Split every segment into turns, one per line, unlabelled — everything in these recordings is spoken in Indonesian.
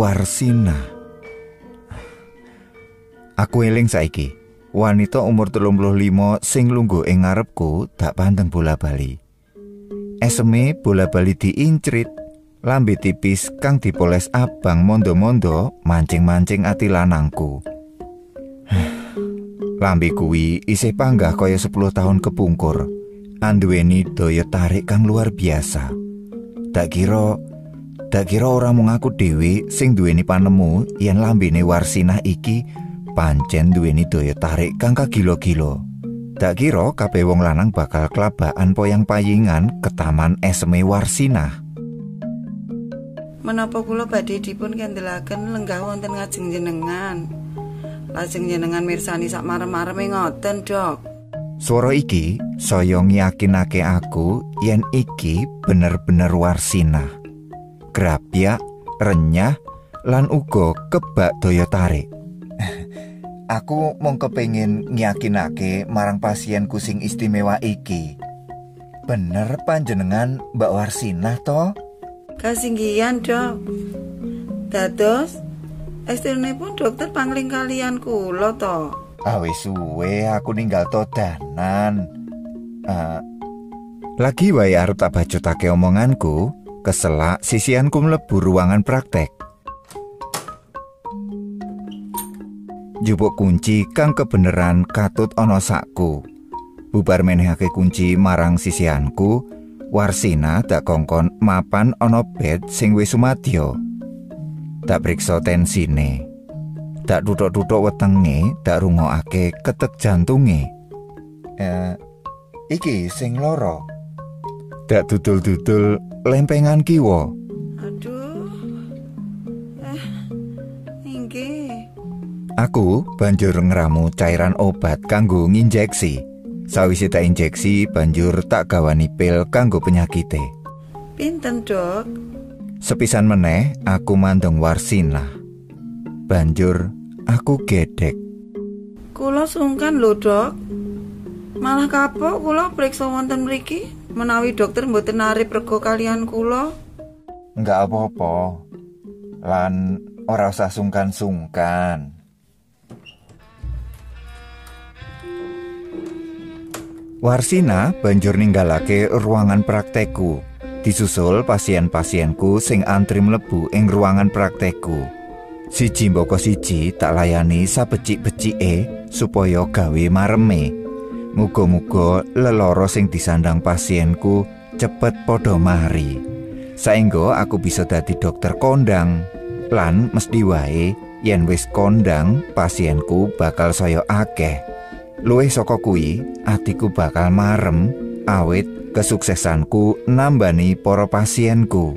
Warsina. Aku eling saiki. Wanita umur 35 sing lungguh ing ngarepku tak pandeng bola-bali. Eseme bola-bali diincrit, lambe tipis kang dipoles abang mondo-mondo mancing-mancing ati lanangku. lambe kuwi isih panggah kaya 10 tahun kepungkur. Anduweni daya tarik kang luar biasa. Tak kira tak kira ora mung aku dhewe sing duweni panemu yen lambene Warsinah iki pancen duweni daya tarik kang kagilo-gilo. Tak kira kabeh wong lanang bakal kelabaan poyang payingan ke taman esme Warsinah.
Menapa kula badhe dipun kendelaken lenggah wonten ngajeng jenengan? Lajeng jenengan mirsani sak marem-mareme ngoten, Dok.
Suara iki saya yakinake aku yen iki bener-bener Warsinah. Grapyak, renyah, lan uga kebak daya tarik. Aku mong kepengin nyakinake marang pasienku sing istimewa iki. Bener panjenengan Mbak Warsinah to?
Kasinggihan, Dok. Dados pun dokter pangling kalian kula to.
Awis suwe aku ninggal todanan. Uh, lagi wae arep tak bacotake omonganku, keselak sisianku mlebu ruangan praktek. Jupuk kunci kang kebeneran katut ana sakku. Bubar menehake kunci marang sisianku, Warsina tak kongkon mapan ana bed sing wis sumadya. Tak priksa tensine. Tak tutuk-tutuk wetenge, tak rungokake ketek jantunge. Eh, iki sing loro. Tak dudul-dudul lempengan kiwa. Aku banjur ngeramu cairan obat kanggo nginjeksi. Sawise tak injeksi, banjur tak gawani pil kanggo penyakite.
Pinten, Dok?
Sepisan meneh aku mandeng warsina. Banjur aku gedek.
Kula sungkan lho, Dok. Malah kapok kula periksa wonten mriki menawi dokter mboten narip rego kalian kula.
Enggak apa-apa. Lan ora usah sungkan-sungkan. Warsina banjur ninggalake ruangan praktekku. Disusul pasien-pasienku sing antri mlebu ing ruangan praktekku. Siji mboko siji tak layani sabecik-becike supaya gawe mareme. Muga-muga leloro sing disandang pasienku cepet padha mari. Saengga aku bisa dadi dokter kondang. Lan mesti wae yen wis kondang pasienku bakal saya akeh. Luwih saka kuwi, atiku bakal marem awit kesuksesanku nambani para pasienku.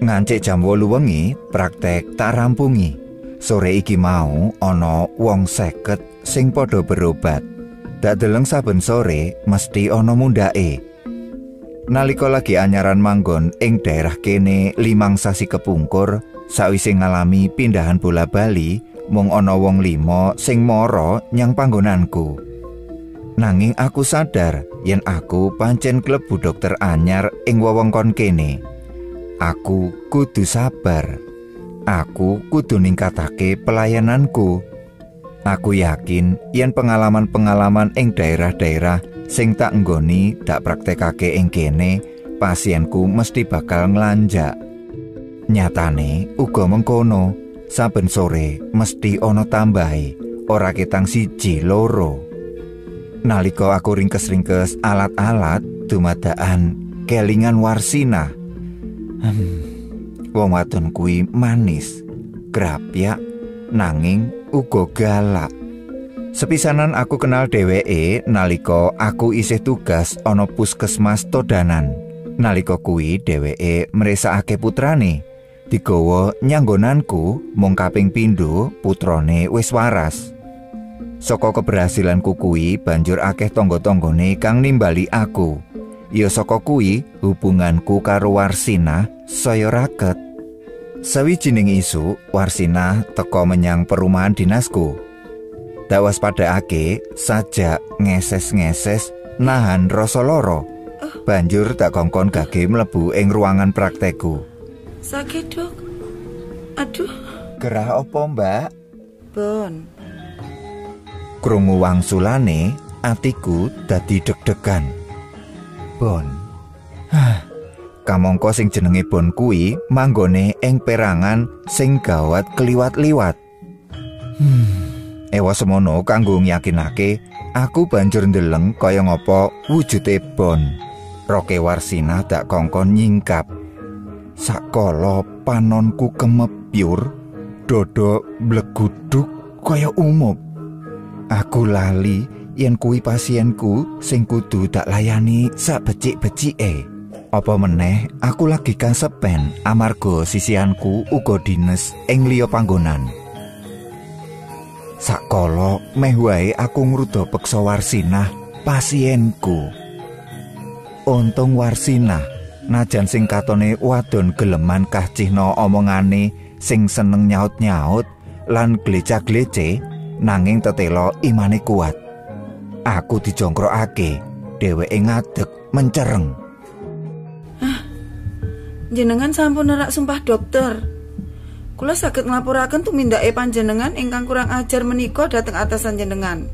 Ngancik jam 8 wengi, praktek tak rampungi. Sore iki mau ana wong seket sing padha berobat. Dak deleng saben sore mesti ana mundake. Nalika lagi anyaran manggon ing daerah kene limang sasi kepungkur, sawise ngalami pindahan bola bali, mung ana wong limo sing mara nyang panggonanku. Nanging aku sadar yen aku pancen klebu dokter anyar ing wewengkon kene. Aku kudu sabar. Aku kudu ningkatake pelayananku. Aku yakin yen pengalaman-pengalaman ing daerah-daerah sing tak nggoni dak praktekake ing kene, pasienku mesti bakal nglanjak. Nyatane uga mengkono. saben sore mesti ana tambahi ora ketang siji loro nalika aku ringkes-ringkes alat-alat dumadaan kelingan warsina hmm, wong wadon kuwi manis grapyak nanging uga galak sepisanan aku kenal dheweke nalika aku isih tugas ana puskesmas todanan nalika kuwi dheweke mresakake putrane digawa nyanggonanku mung kaping pindho putrane wis waras. Saka keberhasilanku kuwi banjur akeh tangga-tanggane kang nimbali aku. Ya saka kuwi hubunganku karo Warsina saya raket. Sawijining isu Warsina teka menyang perumahan dinasku. Dawas pada ake sajak ngeses-ngeses nahan rasa loro. Banjur tak kongkon gage mlebu ing ruangan praktekku.
Sakit dok? Aduh,
Gerah apa, Mbak?
Bon.
Krungu wangsulane, atiku dadi deg-degan. Bon. Hah. Kamangka sing jenenge Bon kuwi manggone ing perangan sing gawat kliwat-liwat. Hmm. Ewa semono kanggo yakinake aku banjur ndeleng kaya ngapa wujude Bon. Roke Warsina dak kongkon nyingkap. Sakala panonku kemepyur, dodo bleguduk kaya umup. Aku lali yen kuwi pasienku sing kudu tak layani sak becik-becike. Apa meneh aku lagi kasepen amarga sisianku uga dines ing liya panggonan. Sakala meh wae aku ngrudo peksa Warsinah pasienku. Untung Warsinah najan sing katone wadon geleman kah cihna omongane sing seneng nyaut-nyaut lan glecak-glece nanging tetelo imane kuat. Aku dijongkrokake, dheweke ngadeg mencereng.
Jenengan sampun nerak sumpah dokter. Kula saged nglapuraken tumindake panjenengan ingkang kurang ajar menika dhateng atasan jenengan.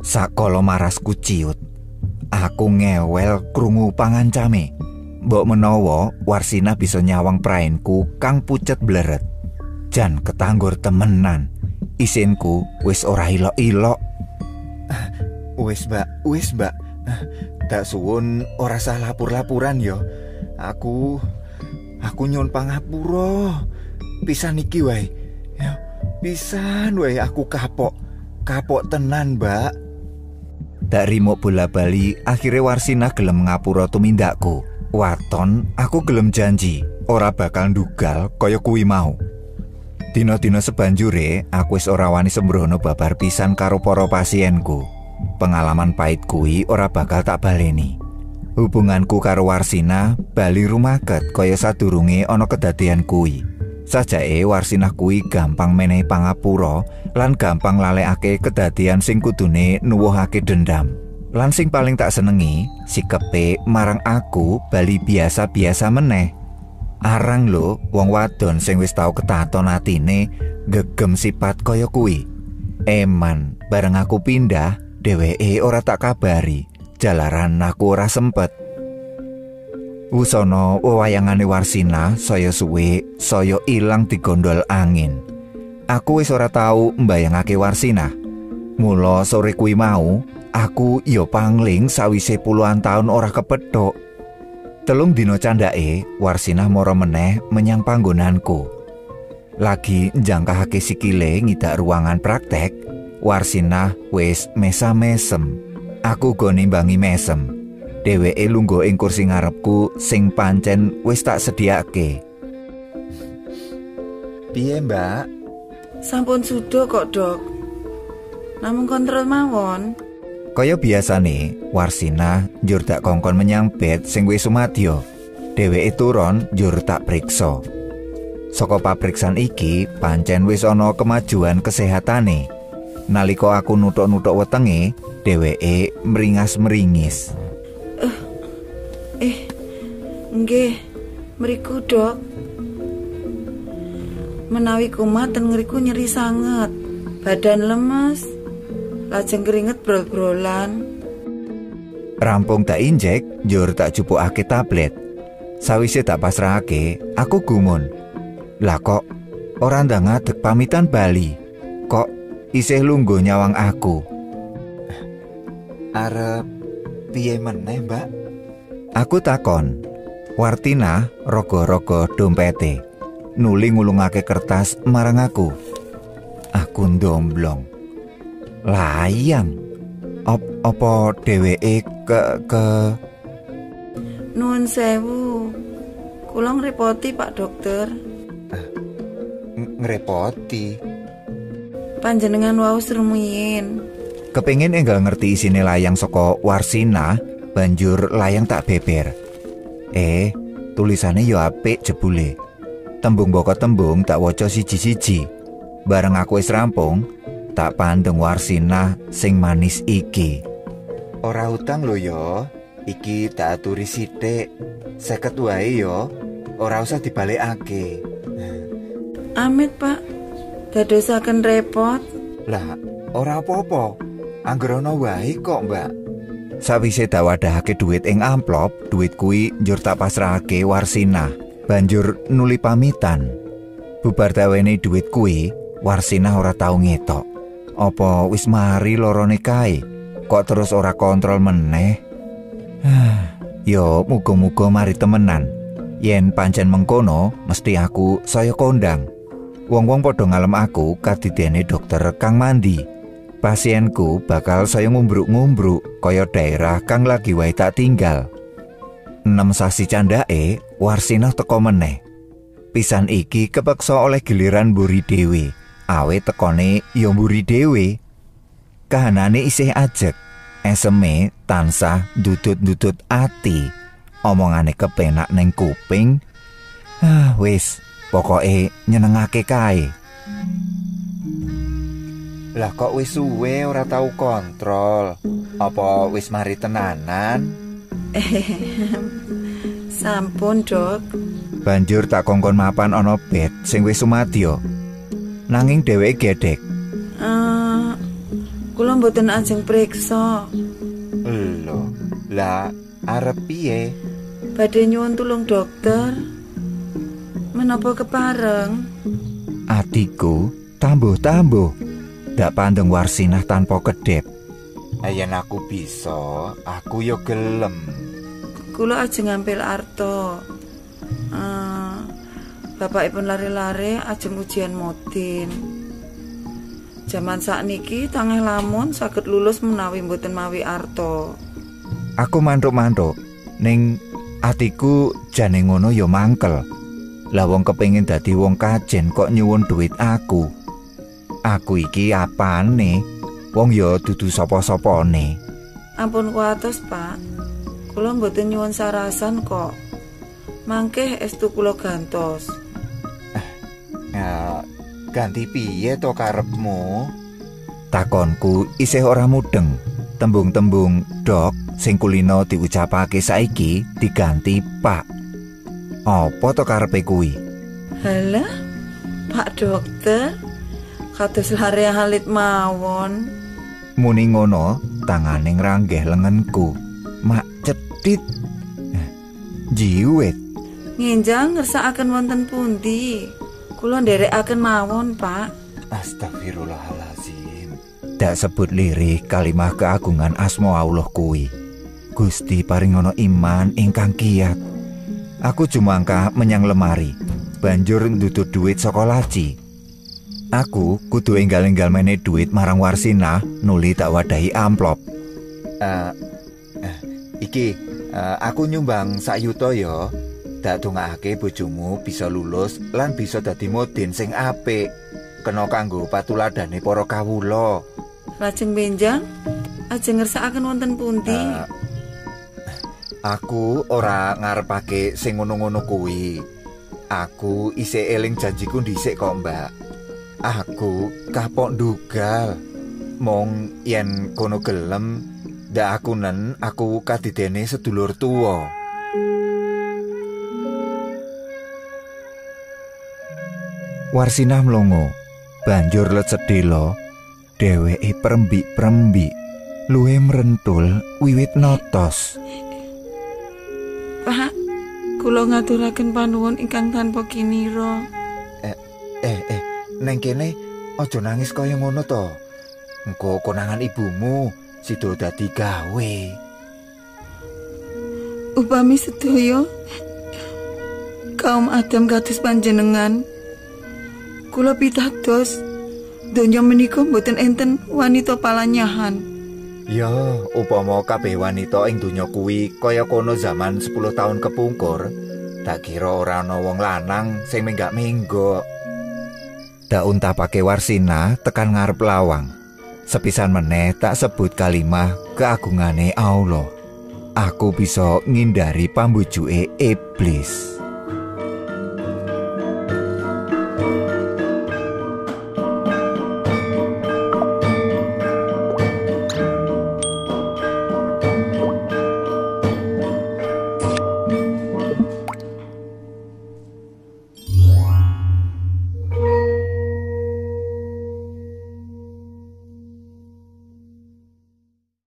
Sakala marasku ciut. Aku ngewel krungu pangancame. Mbok menawa Warsina bisa nyawang praenku kang pucet bleret. Jan ketanggur temenan. Isinku wis ora ilok-ilok. Wis, Mbak, wis, Mbak. Tak suwun ora salah lapur-lapuran yo. Aku aku nyuwun pangapura. Pisan iki wae. Ya, pisan wae aku kapok. Kapok tenan, Mbak. Tak rimo bola bali, akhirnya Warsina gelem ngapura tumindakku. Waton, aku gelem janji, ora bakal ndugal kaya kuwi mau. Dina-dina sebanjure, aku wis ora wani sembrono babar pisan karo para pasienku. Pengalaman pahit kuwi ora bakal tak baleni. Hubunganku karo Warsina bali rumaket kaya sadurunge ana kedadian kuwi. Sajake Warsinah kuwi gampang menehi pangapura lan gampang lalekake kedadian sing kudune nuwuhake dendam. Lan sing paling tak senengi, sikepe marang aku bali biasa-biasa meneh. Arang lho wong wadon sing wis tau ketaton atine gegem sifat kaya kuwi. Eman, bareng aku pindah, dheweke ora tak kabari. Jalaran aku ora sempet. Wusono wewayangane Warsina saya suwe saya ilang digondol angin. Aku wis ora tau mbayangake Warsina. Mula sore kuwi mau, aku ya pangling sawise puluhan tahun ora kepethuk. Telung dino candake, Warsinah moro meneh menyang panggonanku. Lagi njangkahake sikile ngidak ruangan praktek, Warsinah wis mesa-mesem. Aku go nimbangi mesem. Dheweke lungguh ing kursi ngarepku sing pancen wis tak sediake. Piye, Mbak?
Sampun sudo kok, Dok. Namung kontrol mawon.
Kaya biasane, Warsina njur tak kongkon menyang bed sing wis sumadyo. Dheweke turun njur tak priksa. Saka papriksan iki pancen wis ana kemajuan kesehatane. Nalika aku nutuk-nutuk wetenge, dheweke meringas-meringis.
Eh, nggih, mriku, Dok. Menawi kumat ten ngriku nyeri sanget. Badan lemes. Lajeng keringet brol-brolan.
Rampung tak injek, njur tak jupukake tablet. Sawise tak pasrahake, aku gumun. Lah kok ora ndang ngadeg pamitan Bali. Kok isih lungguh nyawang aku? Arep piye meneh, Mbak? Aku takon. Wartina rogo-rogo dompete. Nuli ngulungake kertas marang aku. Aku ndomblong. Layang. Op opo dheweke ke ke
Nuwun sewu. Kula ngrepoti, Pak Dokter.
ng- ngrepoti.
Panjenengan wau srumiyin.
Kepingin enggal ngerti isine layang saka Warsina, banjur layang tak beber. Eh, tulisane yo apik jebule. Tembung boko tembung tak waca siji-siji. Bareng aku wis rampung, tak pandeng Warsina sing manis iki. Ora utang lho yo. Iki tak aturi sithik. Seket wae yo. Ora usah dibalekake.
Amit, Pak. Dadosaken repot.
Lah, ora apa-apa. Angger kok, Mbak. Sawise tak wadahake duit ing amplop, duit kuwi njur tak pasrahake Warsina. Banjur nuli pamitan. Bubar dawene duit kuwi, Warsina ora tau ngetok. Apa wis mari lorone kae? Kok terus ora kontrol meneh? Yo, muga-muga mari temenan. Yen pancen mengkono, mesti aku saya kondang. Wong-wong padha ngalem aku kadidene dokter Kang Mandi. Pasienku bakal saya ngumbruk-ngumbruk kaya daerah kang lagi wae tak tinggal. Enam sasi candake, Warsina teko meneh. Pisan iki kepeksa oleh giliran mburi dhewe. Awe tekone ya mburi dhewe. Kahanane isih ajek. Eseme tansah dudut-dudut ati. Omongane kepenak neng kuping. Ah, wis, pokoke nyenengake kae. Lah kok wis suwe ora tau kontrol? Apa wis mari tenanan?
Sampun, Dok.
Banjur tak kongkon mapan ana bed sing wis sumadya. Nanging dheweke gedek.
Eh, kula mboten ajeng priksa.
Lho, lah arep piye?
Badhe nyuwun tulung dokter. Menapa kepareng?
Atiku tambuh-tambuh. Dak pandeng warsinah tanpa kedep. Ayen aku bisa, aku yo gelem.
Kula ajeng ngampil arto. Eh, bapakipun lari-lari ajeng ujian modin. Jaman sakniki tangeh lamun saged lulus menawi mboten mawi arto.
Aku mantuk-mantuk. Ning atiku jane ngono yo mangkel. Lah wong kepengin dadi wong kajen kok nyuwun duit aku. Aku iki apane? Wong yo dudu sapa-sapane.
Ampun kuatos, Pak. Kula mboten nyuwun sarasan kok. Mangkeh estu kula gantos.
Ya, ganti piye to karepmu? Takonku isih ora mudeng. Tembung-tembung dok sing kulino diucapake saiki diganti Pak. Apa to karepe kuwi?
Halah, Pak Dokter. Kados lare halit mawon.
Muni ngono, tangane ngranggeh lengenku. Mak cedit. Eh, Jiwet.
Nginjang ngersakaken wonten pundi? Kula nderekaken mawon, Pak.
Astagfirullahalazim. Dak sebut lirih kalimah keagungan asma Allah kuwi. Gusti paringono iman ingkang kiat. Aku jumangka menyang lemari, banjur ndutut duit saka laci. Aku kudu enggal-enggal meneh duit marang Warsina nuli tak wadahi amplop. Uh, iki uh, aku nyumbang sak yuta ya. Dak dongakake bojomu bisa lulus lan bisa dadi modin sing apik. Kena kanggo patuladane para kawula.
Lajeng benjang ajeng ngersakaken wonten pundi?
Uh, aku ora ngarepake sing ngono-ngono kuwi. Aku isih eling janjiku dhisik kok, Mbak. Aku kapok ndugal. Mong yen kono gelem, ndak aku aku kadidene sedulur tuwa. Warsinah mlongo, banjur let sedelo, dheweke perembik-perembik, luwe mrentul wiwit notos.
Kula ngaturaken panuwun ingkang tanpa kinira.
Eh, eh, eh, neng kene aja nangis kaya ngono to. Engko konangan ibumu sida dadi gawe.
Upami sedaya kaum Adam kados panjenengan kula pitados donya menika mboten enten wanita palanyahan.
Ya, upama kabeh wanita ing donya kuwi kaya kono zaman 10 tahun kepungkur, tak kira ora ana wong lanang sing menggak-menggok. Dak untapake Warsina tekan ngarep lawang. Sepisan meneh tak sebut kalimah keagungane Allah. Aku bisa ngindari pambujuke iblis.